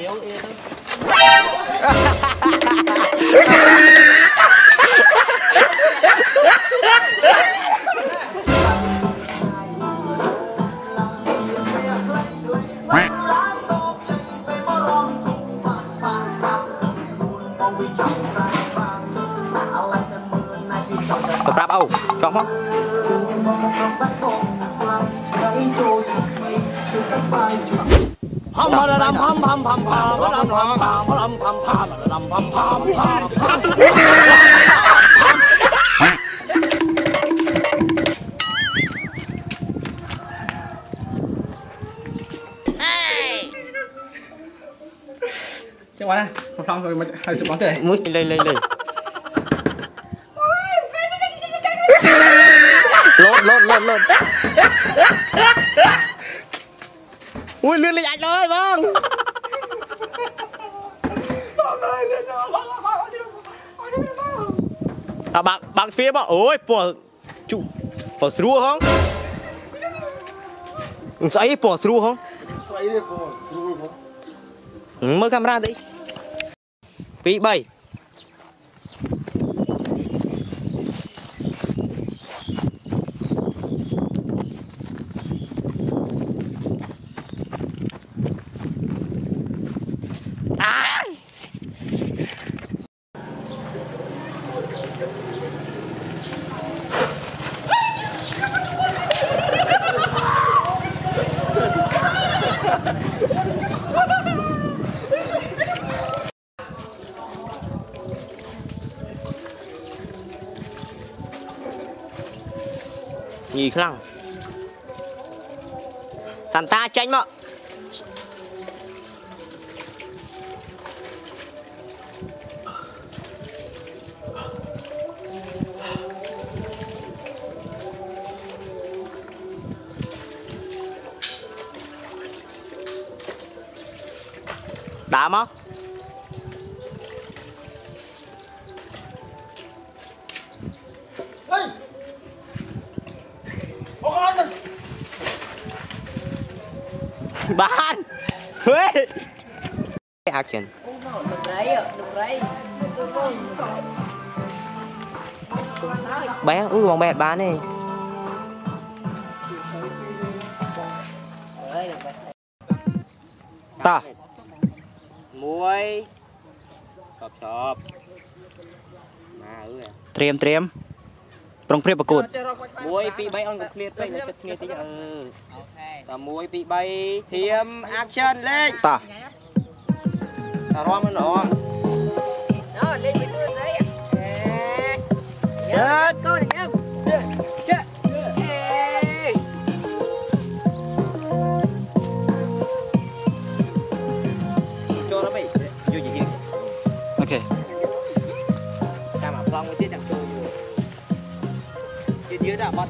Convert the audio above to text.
tiêu đi thôi ទៅប្រាប់អូចោះមក pam pam pam pam pam pam pam pam pam pam pam pam pam pam pam Chứ quá không xong rồi mà hơi sự bóng tệ Mút lên lên lên Lốt lốt lốt lốt អូយលឿនលេងអាចដល់ហើយបងអាបាក់បាក់ទ្វារមកអូយពណ៌ជុពណ៌ស្រួលហងអ៊ំស្អីពណ៌ស្រួលហងស្អីទេពណ៌ស្រួលហងមើលកាមេរ៉ាតិច2 3 nhì khăn thằng ta tranh mà đá mà Bahan. Weh. Action. Bán uống bằng bẹt bán đi. Ta. Muối. Chop chop. ត្រៀមត្រៀមប្រុងព្រៀបប្រកួត1 2 3អនកុំឃ្លាតពេកនៅចិត្តគ្នាតិចអឺអូខេត1 2 3ធៀម action លេងតោះតារំមិនអត់អូលេងមួយទៀតស្អីយកកូនញ៉ាំ vòng cái chiếc đặc trù dưới đã bắt